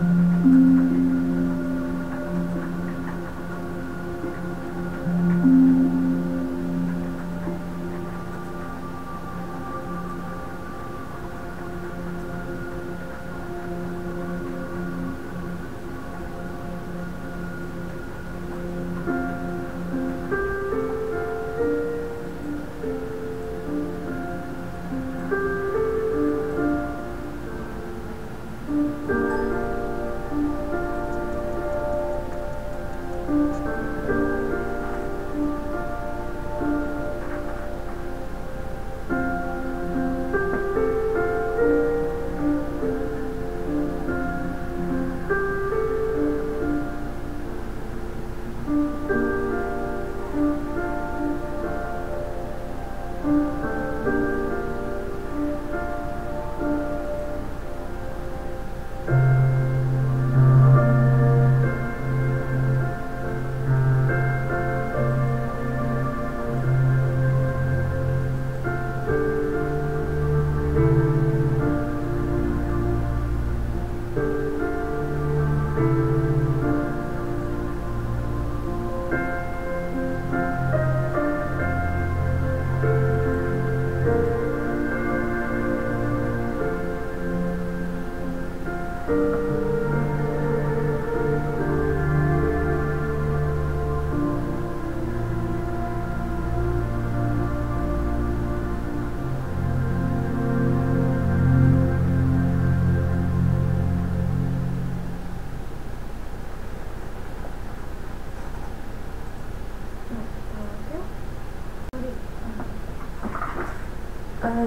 う Uh,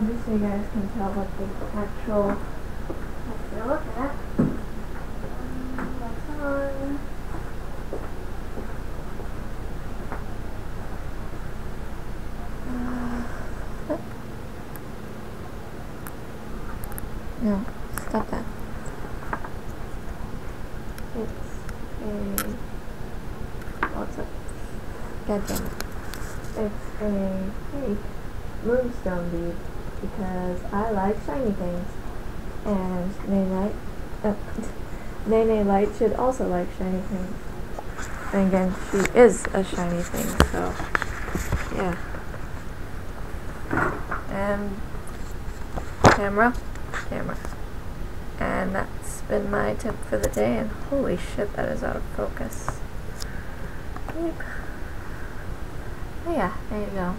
just so you guys can tell what the actual what you're at. Um, That's on. Uh, no, stop that. It's a. What's up? God damn it. It's a fake moonstone bead because I like shiny things. And Nene, Light, uh, Nene Light should also like shiny things. And again, she is a shiny thing, so yeah. And camera, camera. And that's been my tip for the day, and holy shit, that is out of focus. Oh yeah, there you go.